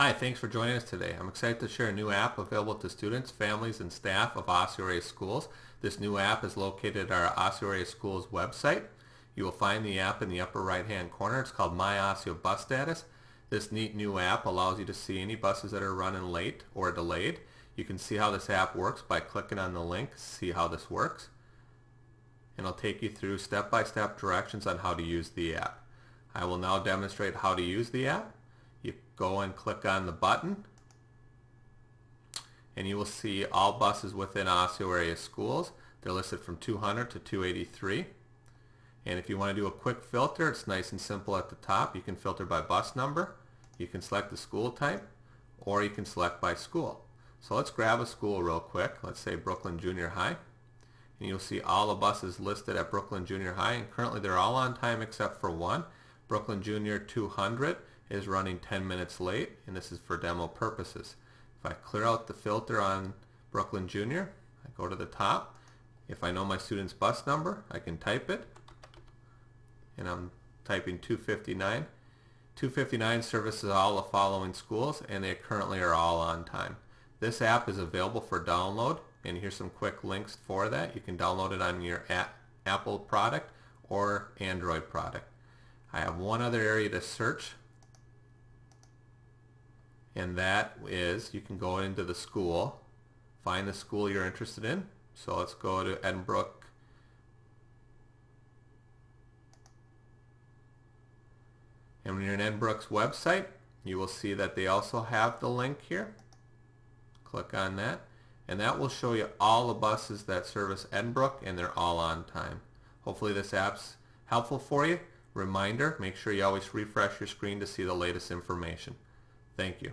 Hi, thanks for joining us today. I'm excited to share a new app available to students, families, and staff of Osseo Area Schools. This new app is located at our Osseo Area Schools website. You will find the app in the upper right hand corner. It's called My Osseo Bus Status. This neat new app allows you to see any buses that are running late or delayed. You can see how this app works by clicking on the link, see how this works. And it'll take you through step-by-step -step directions on how to use the app. I will now demonstrate how to use the app. You go and click on the button and you will see all buses within Osseo area schools. They're listed from 200 to 283. And if you want to do a quick filter, it's nice and simple at the top. You can filter by bus number, you can select the school type, or you can select by school. So let's grab a school real quick. Let's say Brooklyn Junior High. And you'll see all the buses listed at Brooklyn Junior High. And currently they're all on time except for one. Brooklyn Junior 200 is running 10 minutes late, and this is for demo purposes. If I clear out the filter on Brooklyn Junior, I go to the top. If I know my student's bus number, I can type it, and I'm typing 259. 259 services all the following schools, and they currently are all on time. This app is available for download, and here's some quick links for that. You can download it on your Apple product or Android product. I have one other area to search and that is you can go into the school, find the school you're interested in. So let's go to Edinbrook. And when you're in Edinbrook's website, you will see that they also have the link here. Click on that. And that will show you all the buses that service Edinbrook and they're all on time. Hopefully this app's helpful for you. Reminder, make sure you always refresh your screen to see the latest information. Thank you.